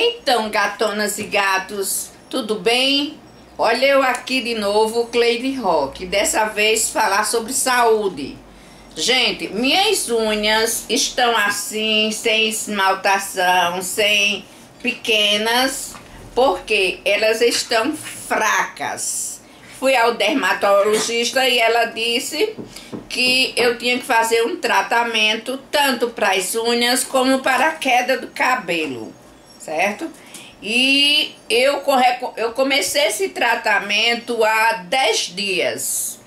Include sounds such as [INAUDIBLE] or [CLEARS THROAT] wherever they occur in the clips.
Então, gatonas e gatos, tudo bem? Olha eu aqui de novo, Cleide Rock. Dessa vez falar sobre saúde. Gente, minhas unhas estão assim, sem esmaltação, sem pequenas, porque elas estão fracas. Fui ao dermatologista e ela disse que eu tinha que fazer um tratamento tanto para as unhas como para a queda do cabelo certo? E eu, eu comecei esse tratamento há 10 dias.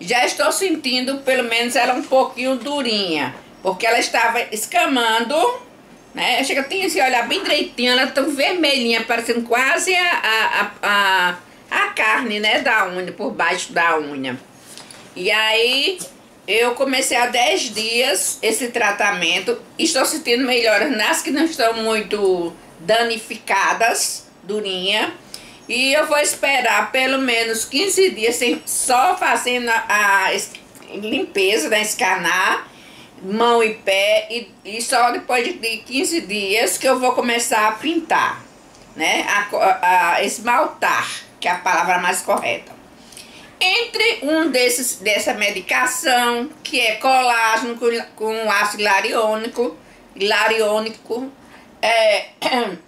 Já estou sentindo, pelo menos, ela um pouquinho durinha. Porque ela estava escamando, né? Chega, tem se olhar bem direitinho, ela tá vermelhinha, parecendo quase a, a, a, a carne, né? Da unha, por baixo da unha. E aí, eu comecei há 10 dias esse tratamento. Estou sentindo melhoras nas que não estão muito danificadas, durinha. E eu vou esperar pelo menos 15 dias sem, só fazendo a, a limpeza, né, escanar, mão e pé. E, e só depois de 15 dias que eu vou começar a pintar, né? A, a esmaltar, que é a palavra mais correta. Entre um desses, dessa medicação, que é colágeno com, com ácido lariônico, lariônico é, [CLEARS THROAT]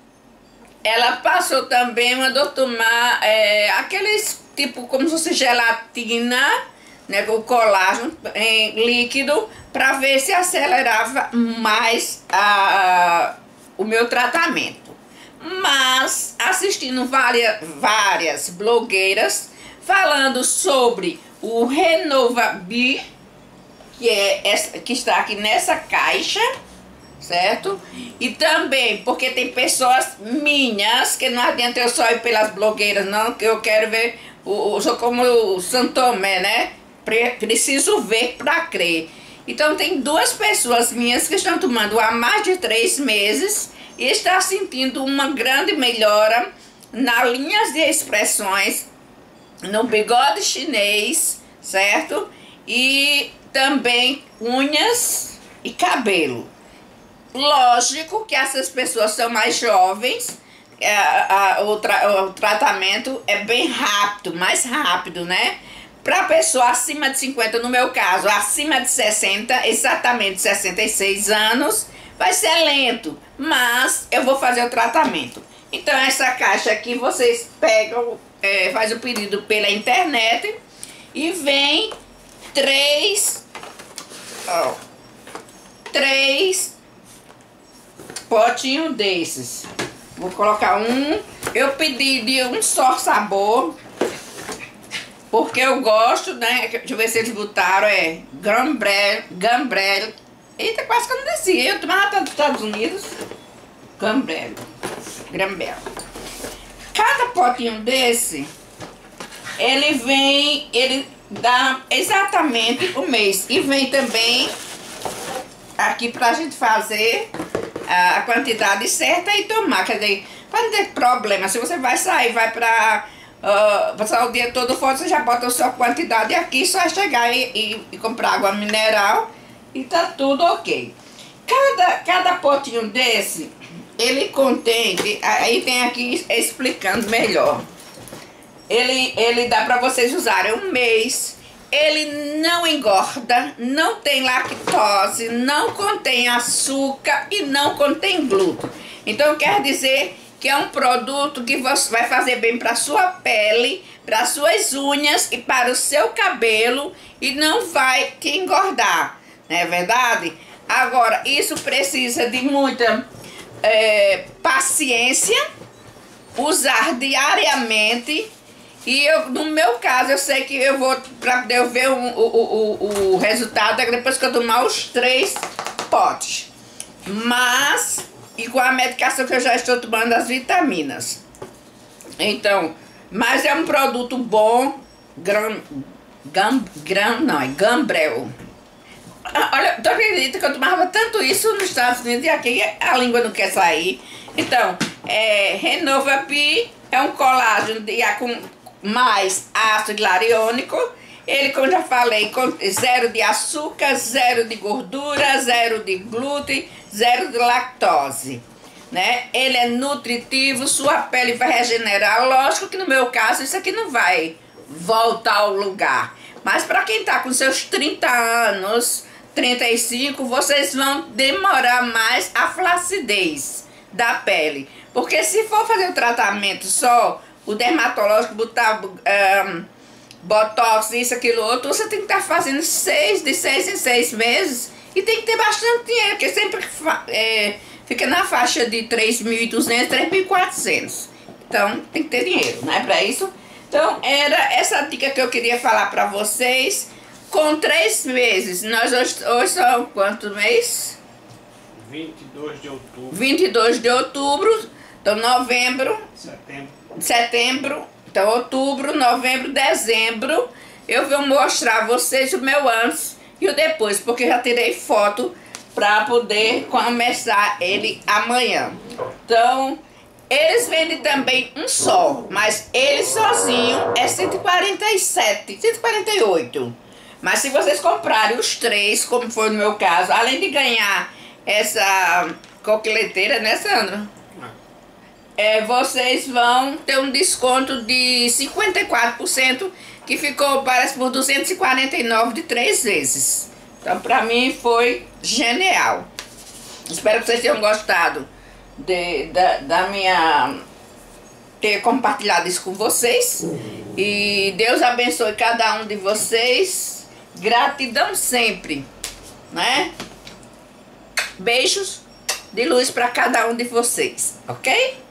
ela passou também, mandou tomar é, aqueles tipo como se fosse gelatina, né, colágeno em líquido, para ver se acelerava mais a, o meu tratamento. Mas assistindo várias, várias blogueiras falando sobre o Renova B, que, é essa, que está aqui nessa caixa, certo? E também porque tem pessoas minhas que não adianta eu só ir pelas blogueiras, não, que eu quero ver, o, sou como o Santomé, né? Pre, preciso ver para crer. Então tem duas pessoas minhas que estão tomando há mais de três meses e está sentindo uma grande melhora nas linhas de expressões, no bigode chinês, certo? E também unhas e cabelo. Lógico que essas pessoas são mais jovens, é, a, o, tra, o tratamento é bem rápido, mais rápido, né? Para pessoa acima de 50, no meu caso, acima de 60, exatamente 66 anos, vai ser lento, mas eu vou fazer o tratamento. Então, essa caixa aqui vocês pegam, é, faz o pedido pela internet e vem três, três potinho desses. Vou colocar um. Eu pedi de um só sabor. Porque eu gosto, né? Deixa eu ver se eles botaram, é Gambrel, Gambrel. Eita, quase que eu não desci. Eu tomava dos Estados Unidos. Gambrel, Grambel. Cada potinho desse, ele vem, ele dá exatamente o mês. E vem também aqui pra gente fazer a quantidade certa e tomar. Quer dizer, para não ter problema, se você vai sair, vai para uh, passar o dia todo fora, você já bota a sua quantidade aqui, só é chegar e, e, e, comprar água mineral e tá tudo ok. Cada, cada potinho desse, ele contém, aí tem aqui explicando melhor. Ele, ele dá para vocês usarem um mês ele não engorda, não tem lactose, não contém açúcar e não contém glúten. Então quer dizer que é um produto que vai fazer bem para sua pele, para suas unhas e para o seu cabelo e não vai te engordar, não é verdade? Agora, isso precisa de muita é, paciência, usar diariamente e eu, no meu caso, eu sei que eu vou, para eu ver o, o, o, o resultado, é depois que eu tomar os três potes. Mas, e com a medicação que eu já estou tomando, as vitaminas. Então, mas é um produto bom, gram, gram, gram não, é gambrel. Ah, olha, tu acredita que eu tomava tanto isso nos Estados Unidos e aqui a língua não quer sair. Então, é, Renova P é um colágeno de, com, mais ácido lariônico. Ele, como já falei, zero de açúcar, zero de gordura, zero de glúten, zero de lactose. né? Ele é nutritivo, sua pele vai regenerar. Lógico que no meu caso isso aqui não vai voltar ao lugar. Mas para quem tá com seus 30 anos, 35, vocês vão demorar mais a flacidez da pele. Porque se for fazer o tratamento só, o dermatológico botar um, botox, isso, aquilo, outro, você tem que estar tá fazendo seis, de seis em seis meses e tem que ter bastante dinheiro, porque sempre é, fica na faixa de 3.200, 3.400. Então tem que ter dinheiro, não é para isso? Então era essa dica que eu queria falar para vocês. Com três meses, nós hoje, hoje são quantos mês? 22 de outubro. 22 de outubro, então novembro. Setembro. Setembro, então outubro, novembro, dezembro. Eu vou mostrar a vocês o meu antes e o depois, porque já tirei foto para poder começar ele amanhã. Então, eles vendem também um só, mas ele sozinho é 147, 148. Mas se vocês comprarem os três, como foi no meu caso, além de ganhar essa coqueleteira, né, Sandra? É, vocês vão ter um desconto de 54%, que ficou, parece, por 249 de três vezes. Então, pra mim, foi genial. Espero que vocês tenham gostado de, da, da minha... ter compartilhado isso com vocês. E Deus abençoe cada um de vocês. Gratidão sempre, né? Beijos de luz para cada um de vocês, ok?